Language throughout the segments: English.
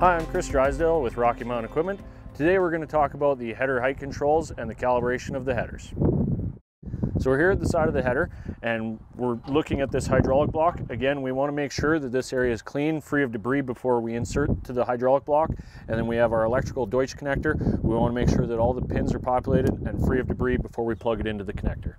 Hi, I'm Chris Drysdale with Rocky Mountain Equipment. Today we're going to talk about the header height controls and the calibration of the headers. So we're here at the side of the header and we're looking at this hydraulic block. Again, we want to make sure that this area is clean, free of debris before we insert to the hydraulic block. And then we have our electrical Deutsch connector. We want to make sure that all the pins are populated and free of debris before we plug it into the connector.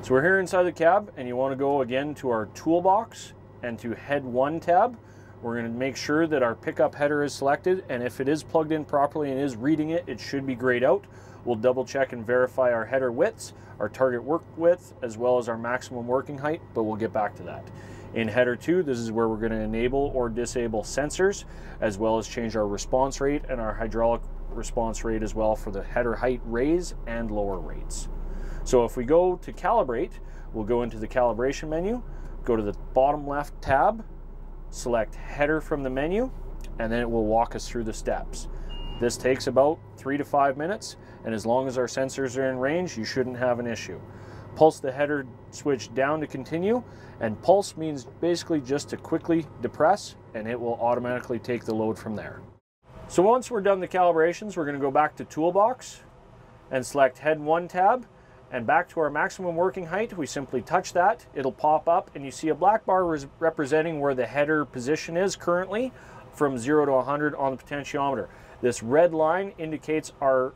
So we're here inside the cab and you want to go again to our toolbox and to head one tab. We're going to make sure that our pickup header is selected and if it is plugged in properly and is reading it, it should be grayed out. We'll double check and verify our header widths, our target work width, as well as our maximum working height, but we'll get back to that. In header two, this is where we're going to enable or disable sensors, as well as change our response rate and our hydraulic response rate as well for the header height raise and lower rates. So if we go to calibrate, we'll go into the calibration menu, go to the bottom left tab, select header from the menu, and then it will walk us through the steps. This takes about three to five minutes, and as long as our sensors are in range, you shouldn't have an issue. Pulse the header switch down to continue, and pulse means basically just to quickly depress, and it will automatically take the load from there. So once we're done the calibrations, we're gonna go back to Toolbox and select Head 1 tab, and back to our maximum working height, we simply touch that, it'll pop up, and you see a black bar representing where the header position is currently from 0 to 100 on the potentiometer. This red line indicates our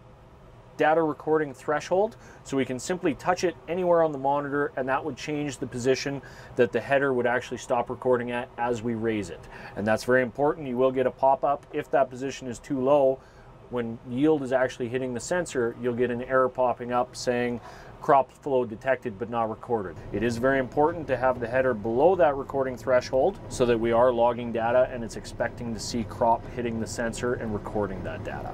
data recording threshold, so we can simply touch it anywhere on the monitor and that would change the position that the header would actually stop recording at as we raise it. And that's very important. You will get a pop-up if that position is too low. When yield is actually hitting the sensor, you'll get an error popping up saying crop flow detected but not recorded. It is very important to have the header below that recording threshold so that we are logging data and it's expecting to see crop hitting the sensor and recording that data.